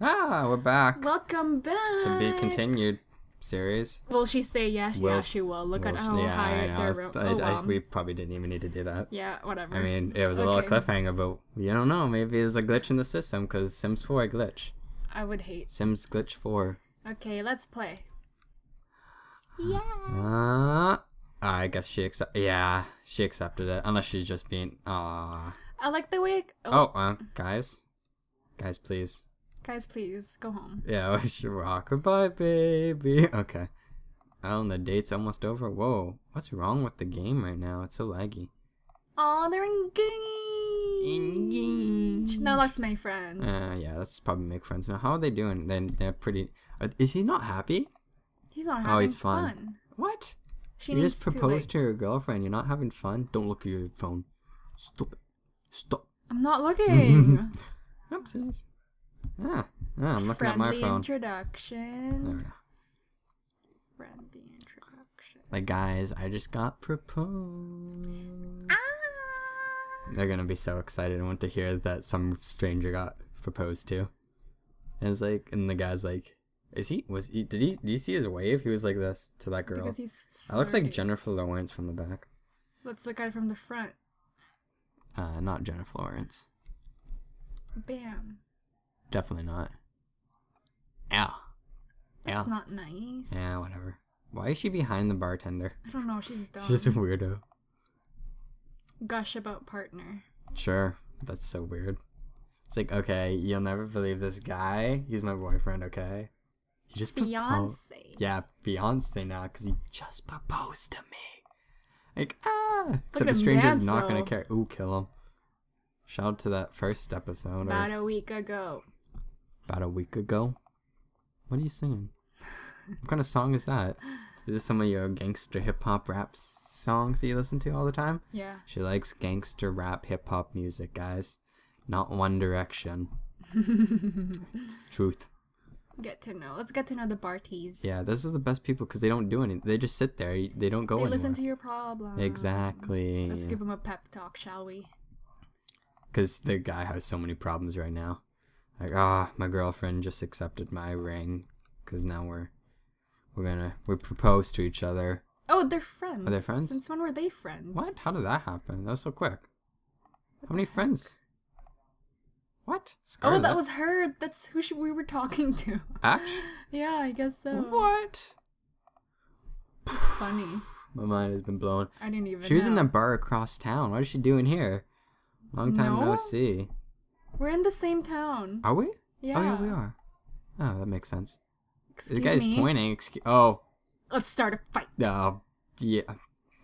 Ah, we're back Welcome back. to be continued series. Will she say yes? Will yeah, she will. Look Well, at how yeah, high I know. they're. I- oh, I- wow. we probably didn't even need to do that. yeah, whatever. I mean, it was a little cliffhanger, but you don't know. Maybe there's a glitch in the system because Sims 4 glitch. I would hate. Sims glitch 4. Okay, let's play. Yeah. Uh, I guess she accept. Yeah, she accepted it. Unless she's just being. Aw. I like the way. Oh, Oh, uh, guys, guys, please. Guys, please go home. Yeah, we should rock. Goodbye, baby. Okay. Oh, and the date's almost over. Whoa, what's wrong with the game right now? It's so laggy. Oh, they're engaged. Engaged. Now let's make friends. Uh, yeah, let's probably make friends now. How are they doing? Then they're pretty. Uh, is he not happy? he's not Oh, having he's fun. fun. What? She you just to, proposed like- to your girlfriend. You're not having fun. Don't look at your phone. Stop it. Stop. I'm not looking. Oopsies. Ah, ah I'm looking at my Friendly phone. introduction. Friendly introduction. Like, guys, I just got proposed. Ah! They're gonna be so excited and want to hear that some stranger got proposed to. And it's like, and the guy's like, "Is he? Was he? Did he? Did you see his wave? He was like this to that girl. Because he's. That looks like. Jennifer Lawrence from the back. Let's look at it from the front. Uh, not Jennifer Lawrence. Bam. Definitely not. Yeah. Yeah. That's not nice. Yeah, whatever. Why is she behind the bartender? I don't know. She's dumb. She's a weirdo. Gush about partner. Sure. That's so weird. It's like, okay, you'll never believe this guy. He's my boyfriend, okay? He just proposed. Beyonce. Yeah, Beyonce now, because he just proposed to me. Like, ah! Except the stranger's dance, not gonna care. Ooh, kill him. Shout out to that first episode About a week ago. About a week ago. What are you singing? what kind of song is that? Is this some of your gangster hip hop rap songs that you listen to all the time? Yeah. She likes gangster rap hip hop music, guys. Not One Direction. Truth. Get to know. Let's get to know the Barties. Yeah, those are the best people because they don't do anything. They just sit there. They don't go They anywhere. listen to your problems. Exactly. Let's give them a pep talk, shall we? Because the guy has so many problems right now. Like, ah, my girlfriend just accepted my ring. Because now we're we're gonna we propose to each other. Oh, they're friends. Are they friends? Since when were they friends? What? How did that happen? That was so quick. How many friends? What? Oh, that was her. That's who she, we were talking to. Ash. yeah, I guess so. What? Funny. My mind has been blown. I didn't even. She was in know. the bar across town. What is she doing here? Long time no, No? see. We're in the same town. Are we? Yeah. Oh yeah, we are. Oh, that makes sense. Excuse the guy's me. pointing. Excuse. Oh, Let's start a fight. uh, yeah.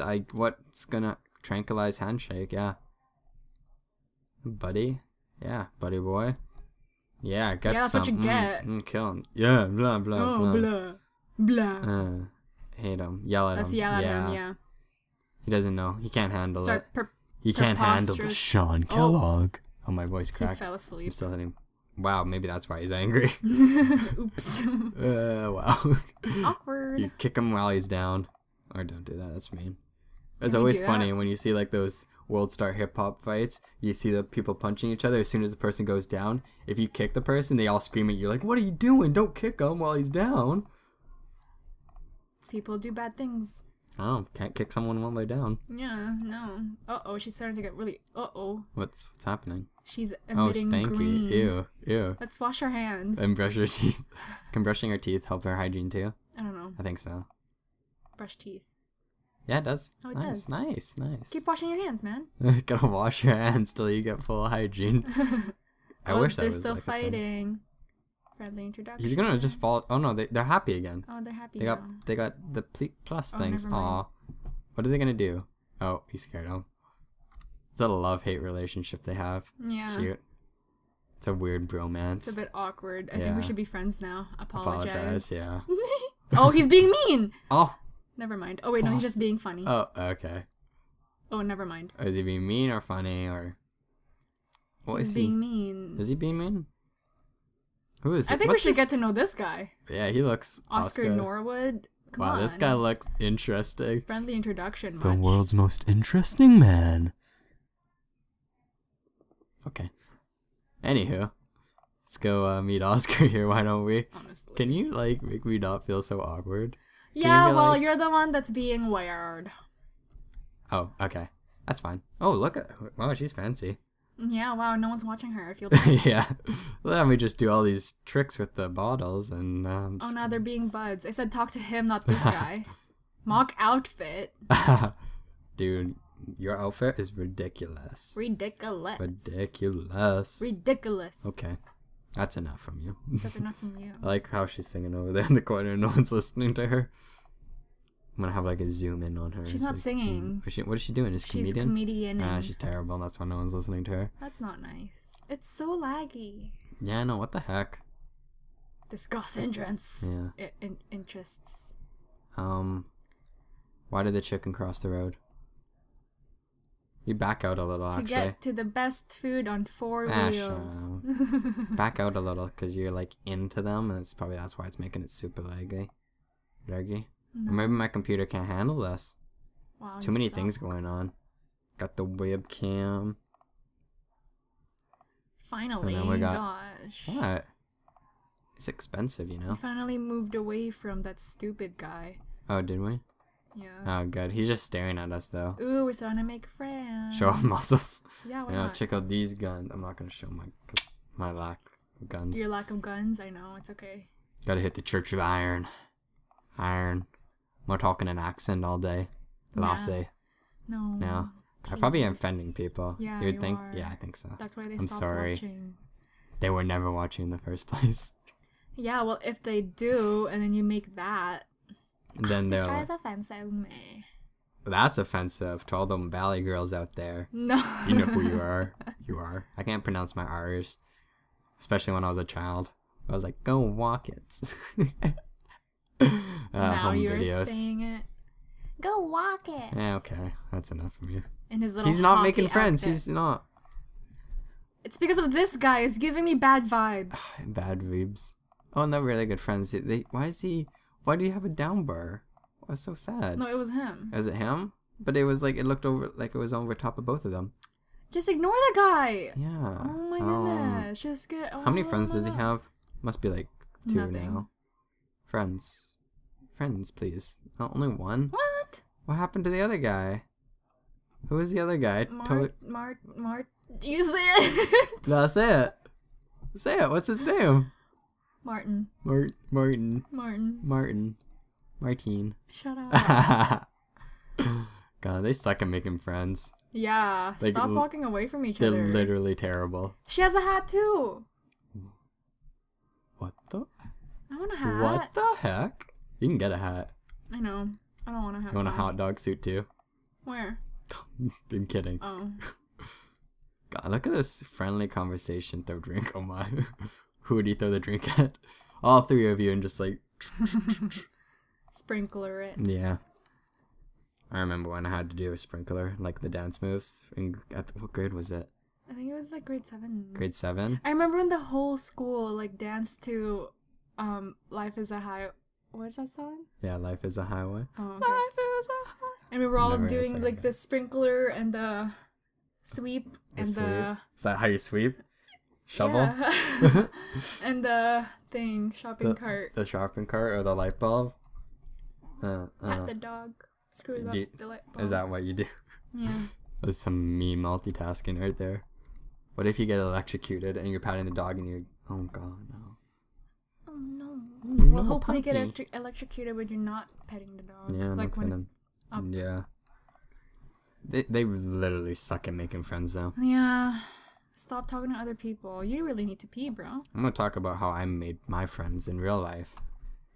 I what's gonna tranquilize handshake? Yeah. Buddy. Yeah, buddy boy. Yeah, get Yeah, that's some. what you Mm, get. mm, kill him. Yeah, blah blah oh, blah. blah. Blah. Uh, hate him. Yell at Let's him. yell at yeah. him, yeah. He doesn't know. He can't handle it. Start per- He can't handle Shawn Oh. Kellogg. Oh, my voice he cracked. fell I'm asleep. still hitting. Wow, maybe that's why he's angry. Oops. uh, wow. Awkward. you kick him while he's down. Or don't do that, that's mean. It's always funny when you see like those world star hip hop fights, you see the people punching each other as soon as the person goes down. If you kick the person, they all scream at you like, What are you doing? Don't kick him while he's down. People do bad things. Oh, can't kick someone while they're down. Yeah, no. Uh oh, she's starting to get really. Uh oh. What's what's happening? She's Oh, stanky. green. Ew, ew. Let's wash our hands. And brush your teeth. Can brushing your teeth help our hygiene too? I don't know. I think so. Brush teeth. Yeah, it does. Oh, it nice, does. Nice, nice. Keep washing your hands, man. Gotta wash your hands till you get full hygiene. I oh, wish that they're was still like fighting. Friendly introduction. He's gonna just fall. Oh no, they they're happy again. Oh, they're happy They now. got they got the plus Oh, things. Aw, what are they gonna do? Oh, he scared him. It's a love hate relationship they have. It's Yeah. cute. It's a weird bromance. It's a bit awkward. I think we should be friends now. Apologize. Apologize. Yeah. oh, he's being mean. Oh. Never mind. Oh wait, no, he's just being funny. Oh. Okay. oh, never mind. Is he being mean or funny or? What is he's is being he? mean. Is he being mean? Who is I it? think What's we should this- get to know this guy, Yeah, he looks Oscar, Norwood. Come wow, on. this guy looks interesting. Friendly introduction. The much. world's most interesting man. Okay. Anywho, Let's go uh, meet Oscar here. Why don't we? Honestly. Can you like make me not feel so awkward? you yeah, be well, like- you're the one that's being weird. Oh, okay. That's fine. Oh, look at wow, she's fancy. Yeah, wow, no one's watching her. I feel. yeah. then we just do all these tricks with the bottles and um, oh, now they're being buds. I said talk to him, not this guy. Mock outfit. dude, your outfit is ridiculous. Ridiculous. Ridiculous. Ridiculous. Okay, that's enough from you. That's enough from you. I like how she's singing over there in the corner and no one's listening to her. I'm gonna have like a zoom in on her. She's It's not like, singing. What is, she, what is she doing? Is She's comedian? comedian. Ah, she's terrible. That's why no one's listening to her. That's not nice. It's so laggy. Yeah, I know. What the heck? Discuss interests. Yeah. I- in- interests. Um, why did the chicken cross the road? You back out a little, To actually. To get to the best food on four Ah, wheels. back out a little because you're like into them, and it's probably that's why it's making it super laggy. Laggy. Or maybe my computer can't handle this. Wow, Too many suck. things going on. Got the webcam. Finally, And then we got- gosh. What? It's expensive, you know. We finally moved away from that stupid guy. Oh, did we? Yeah. Oh, good. He's just staring at us though. Ooh, we're starting to make friends. Show off muscles. Yeah, why You know, not? check out these guns. I'm not gonna show my my lack of guns. Your lack of guns, I know, it's okay. Gotta hit the Church of Iron. Iron. We're talking an accent all day. Lassie. No. No. I probably am Please. offending people. Yeah, you would you think? are. Yeah, I think so. That's why they I'm sorry. watching. They were never watching in the first place. Yeah, well, if they do, and then you make that, And then they're This guy like, offensive, me. that's offensive to all them Valley girls out there. No. You know who you are. You are. I can't pronounce my R's. Especially when I was a child. I was like, go walk it. uh, now home you're videos. saying it. Go walk it. Yeah, okay. That's enough from you. In his little He's not making friends. outfit. He's not. It's because of this guy. It's giving me bad vibes. Bad vibes. Oh, and they're really good friends. They, they, why is he? Why do you have a down bar? That's so sad. No, it was him. Is it him? But it was like it looked over like it was over top of both of them. Just ignore the guy. Yeah. Oh my Um, goodness. Just get. How many friends does he have? Must be like two Nothing. now. Friends, friends, please. Oh, only one. What? What happened to the other guy? Who was the other guy? Mart, To- Mart, Mart. You say it. no, say it. Say it. What's his name? Martin. Mart- Martin. Martin. Martin. Martine. Shut up. God, they suck at making friends. yeah. Like, Stop walking away from each other. They're literally terrible. She has a hat too. What the? I want a hat. What the heck? You can get a hat. I know. I don't want a hat. You want a hot dog suit too? Where? I'm kidding. Oh. God, look at this friendly conversation. Throw drink. Oh my. Who would you throw the drink at? All three of you, and just like, Sprinkler it. yeah. I remember when I had to do a sprinkler, like the dance moves. At what grade was it? I think it was like grade seven. Grade seven. I remember when the whole school like danced to um Life is a High what's that song? Yeah, life is a highway. Oh okay. is a highway. And we were all Never doing like that. the sprinkler and the sweep and the Is that how you sweep? Shovel. Yeah. and the thing, shopping The, cart. the shopping cart or the light bulb? Uh, Pat uh, the dog. Screw do- up the light bulb. is that what you do? Yeah. That's some me multitasking right there. What if you get electrocuted and you're patting the dog and you're, oh god, no. Oh no. Well, hopefully you get electro- electrocuted when you're not petting the dog. Yeah, like when. up. Yeah. They, they literally suck at making friends though. Yeah. Stop talking to other people. You really need to pee, bro. I'm gonna talk about how I made my friends in real life.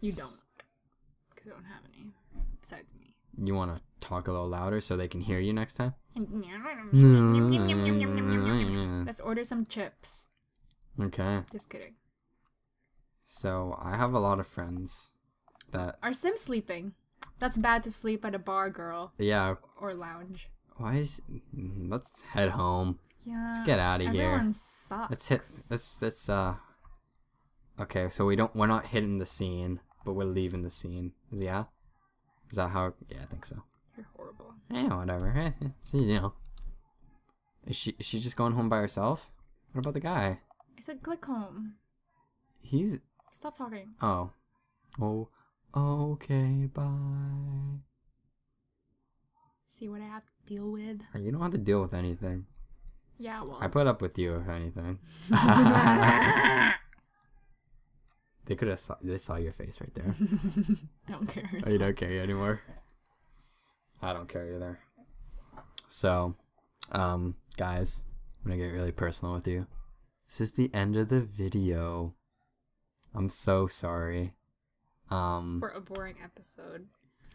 You don't. Because I don't have any. Besides me. You wanna talk a little louder so they can hear you next time? Let's order some chips. Okay. Just kidding. So I have a lot of friends that Are Sims sleeping? That's bad to sleep at a bar, girl. yeah. Or lounge. Why is let's head home. Yeah. Let's get out of here. Everyone sucks. Let's hit. Let's let's uh. Okay, so we don't. We're not hitting the scene, but we're leaving the scene. Yeah. Is that how? Yeah, I think so. You're horrible. Yeah, whatever. It's, you know. Is she is she just going home by herself? What about the guy? I said click home. he's Stop talking. oh oh okay bye. See what I have to deal with. You don't have to deal with anything. Yeah, well. I put up with you if anything. they could have saw they saw your face right there. I don't care. Oh, you don't care anymore. I don't care either. So, um, guys, I'm gonna get really personal with you. This is the end of the video. I'm so sorry. Um, For a boring episode.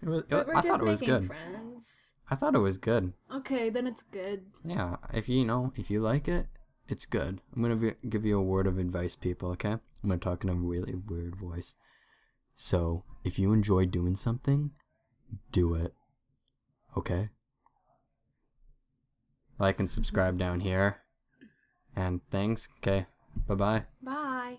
it was, we're I just thought it was good. friends. I thought it was good. Okay, then it's good. Yeah, if you know, if you like it, it's good. I'm gonna give you a word of advice, people. Okay, I'm gonna talk in a really weird voice. So, if you enjoy doing something, do it. Okay. Like and subscribe down here. And thanks. Okay. Bye bye. Bye.